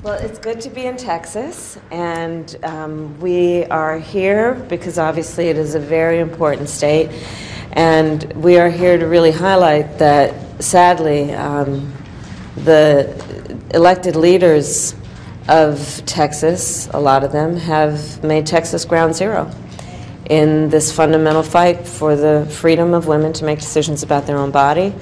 Well, it's good to be in Texas, and um, we are here because obviously it is a very important state, and we are here to really highlight that sadly um, the elected leaders of Texas, a lot of them, have made Texas ground zero in this fundamental fight for the freedom of women to make decisions about their own body.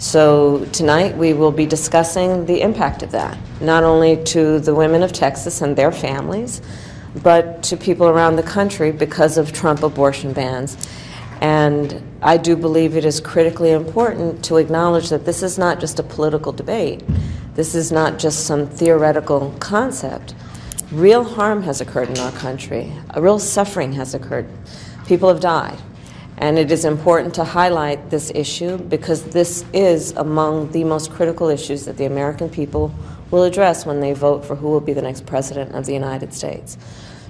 So tonight we will be discussing the impact of that, not only to the women of Texas and their families, but to people around the country because of Trump abortion bans. And I do believe it is critically important to acknowledge that this is not just a political debate. This is not just some theoretical concept. Real harm has occurred in our country. A real suffering has occurred. People have died. And it is important to highlight this issue because this is among the most critical issues that the American people will address when they vote for who will be the next president of the United States.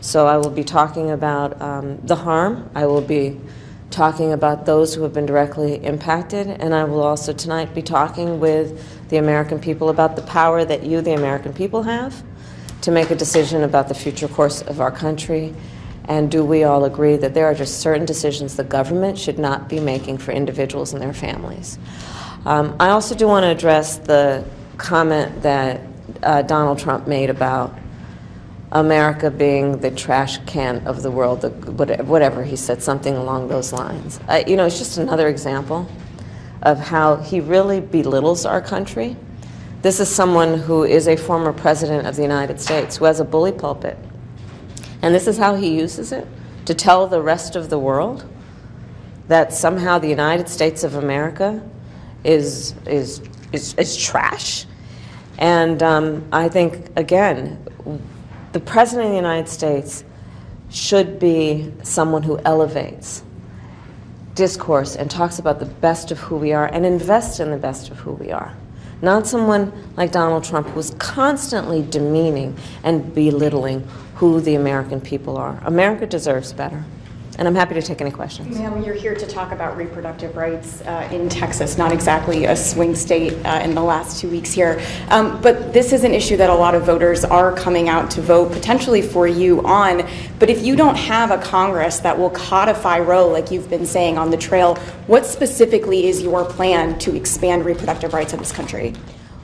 So I will be talking about um, the harm. I will be talking about those who have been directly impacted, and I will also tonight be talking with the American people about the power that you, the American people, have to make a decision about the future course of our country and do we all agree that there are just certain decisions the government should not be making for individuals and their families? Um, I also do want to address the comment that uh, Donald Trump made about America being the trash can of the world, the, whatever he said, something along those lines. Uh, you know, it's just another example of how he really belittles our country. This is someone who is a former president of the United States, who has a bully pulpit, and this is how he uses it to tell the rest of the world that somehow the United States of America is, is, is, is trash. And um, I think, again, the President of the United States should be someone who elevates discourse and talks about the best of who we are and invests in the best of who we are. Not someone like Donald Trump who's constantly demeaning and belittling who the American people are. America deserves better. And I'm happy to take any questions. Ma'am, you're here to talk about reproductive rights uh, in Texas, not exactly a swing state uh, in the last two weeks here. Um, but this is an issue that a lot of voters are coming out to vote potentially for you on. But if you don't have a Congress that will codify Roe, like you've been saying on the trail, what specifically is your plan to expand reproductive rights in this country?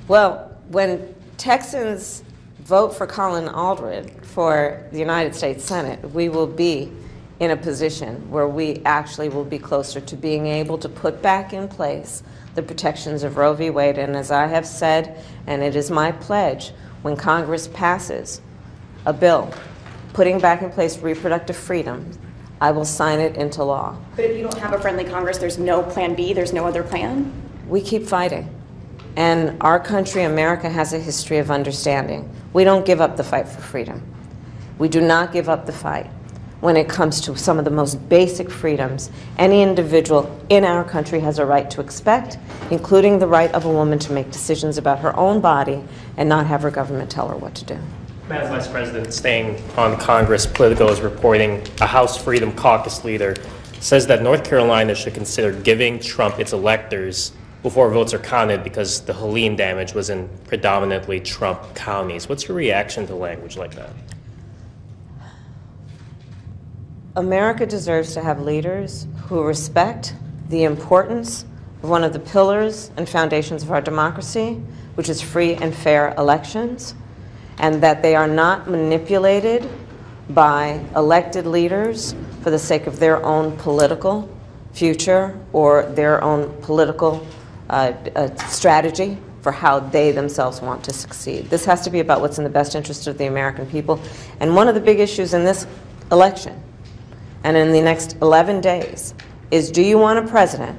Well, when Texans vote for Colin Allred for the United States Senate, we will be in a position where we actually will be closer to being able to put back in place the protections of Roe v. Wade. And as I have said, and it is my pledge, when Congress passes a bill putting back in place reproductive freedom, I will sign it into law. But if you don't have a friendly Congress, there's no plan B, there's no other plan? We keep fighting. And our country, America, has a history of understanding. We don't give up the fight for freedom. We do not give up the fight when it comes to some of the most basic freedoms any individual in our country has a right to expect, including the right of a woman to make decisions about her own body and not have her government tell her what to do. Madam Vice President, staying on Congress, Politico is reporting a House Freedom Caucus leader says that North Carolina should consider giving Trump its electors before votes are counted because the Helene damage was in predominantly Trump counties. What's your reaction to language like that? America deserves to have leaders who respect the importance of one of the pillars and foundations of our democracy, which is free and fair elections, and that they are not manipulated by elected leaders for the sake of their own political future or their own political uh, strategy for how they themselves want to succeed. This has to be about what's in the best interest of the American people. And one of the big issues in this election and in the next 11 days is do you want a president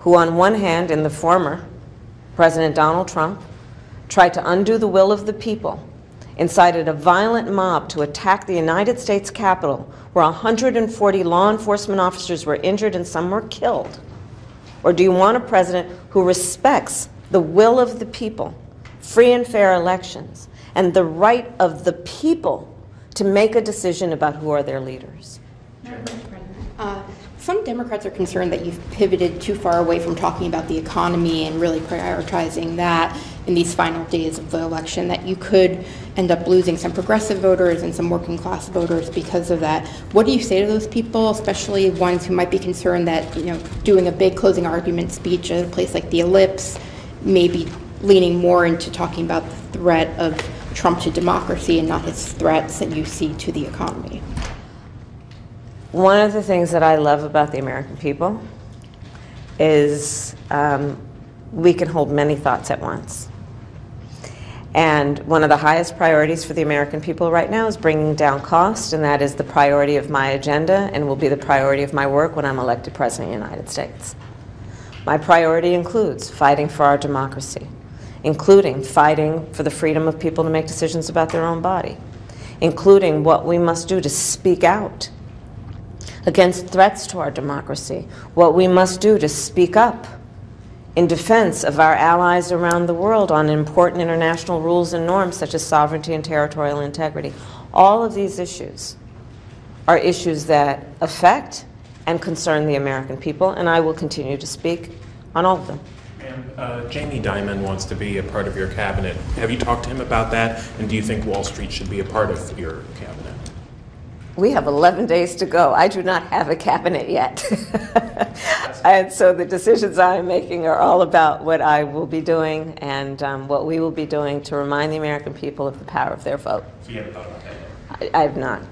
who, on one hand, in the former President Donald Trump, tried to undo the will of the people, incited a violent mob to attack the United States Capitol, where 140 law enforcement officers were injured and some were killed? Or do you want a president who respects the will of the people, free and fair elections, and the right of the people to make a decision about who are their leaders? Uh, some Democrats are concerned that you've pivoted too far away from talking about the economy and really prioritizing that. in these final days of the election, that you could end up losing some progressive voters and some working class voters because of that. What do you say to those people, especially ones who might be concerned that, you know, doing a big closing argument speech at a place like the Ellipse may be leaning more into talking about the threat of Trump to democracy and not his threats that you see to the economy? One of the things that I love about the American people is um, we can hold many thoughts at once. And one of the highest priorities for the American people right now is bringing down cost, and that is the priority of my agenda and will be the priority of my work when I'm elected President of the United States. My priority includes fighting for our democracy, including fighting for the freedom of people to make decisions about their own body, including what we must do to speak out against threats to our democracy, what we must do to speak up in defense of our allies around the world on important international rules and norms such as sovereignty and territorial integrity. All of these issues are issues that affect and concern the American people, and I will continue to speak on all of them. And uh, Jamie Dimon wants to be a part of your cabinet. Have you talked to him about that? And do you think Wall Street should be a part of your cabinet? We have 11 days to go. I do not have a cabinet yet. and so the decisions I am making are all about what I will be doing and um, what we will be doing to remind the American people of the power of their vote. So you haven't thought about that yet? I, I have not.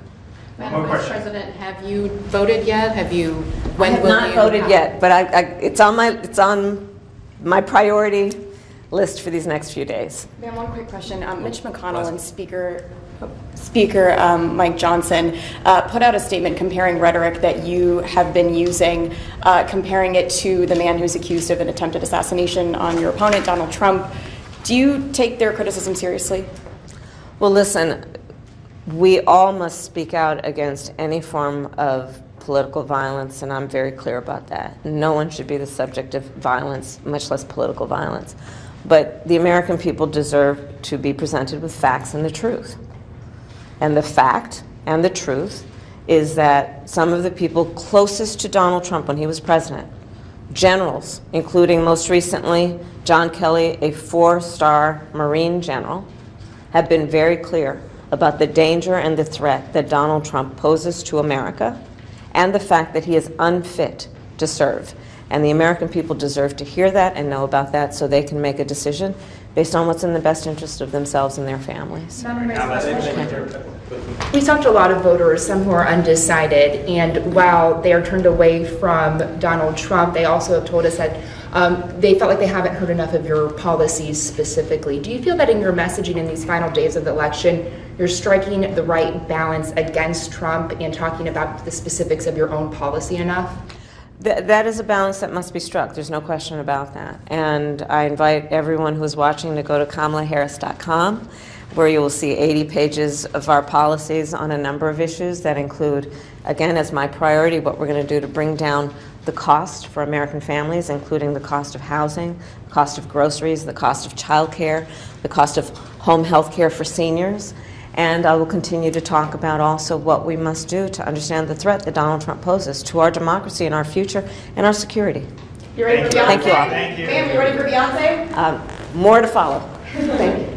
Madam Vice President, have you voted yet? Have you, when I have will not you? voted have- yet, but I, I, it's on my it's on my priority list for these next few days. Ma'am, one quick question. Um, Mitch McConnell and Speaker Speaker um, Mike Johnson uh, put out a statement comparing rhetoric that you have been using, uh, comparing it to the man who's accused of an attempted assassination on your opponent, Donald Trump. Do you take their criticism seriously? Well, listen, we all must speak out against any form of political violence, and I'm very clear about that. No one should be the subject of violence, much less political violence. But the American people deserve to be presented with facts and the truth. And the fact and the truth is that some of the people closest to Donald Trump when he was president, generals, including most recently John Kelly, a four star Marine general, have been very clear about the danger and the threat that Donald Trump poses to America and the fact that he is unfit to serve. And the American people deserve to hear that and know about that so they can make a decision based on what's in the best interest of themselves and their families. We talked to a lot of voters, some who are undecided, and while they are turned away from Donald Trump, they also have told us that um, they felt like they haven't heard enough of your policies specifically. Do you feel that in your messaging in these final days of the election, you're striking the right balance against Trump and talking about the specifics of your own policy enough? Th- that is a balance that must be struck. There's no question about that. And I invite everyone who is watching to go to kamalaharris.com, where you will see 80 pages of our policies on a number of issues that include, again, as my priority, what we're going to do to bring down the cost for American families, including the cost of housing, the cost of groceries, the cost of childcare, the cost of home health care for seniors. And I will continue to talk about also what we must do to understand the threat that Donald Trump poses to our democracy and our future and our security. You ready for Beyonce? Thank you all. Ma'am, you ready for Beyonce? Um, more to follow. Thank you.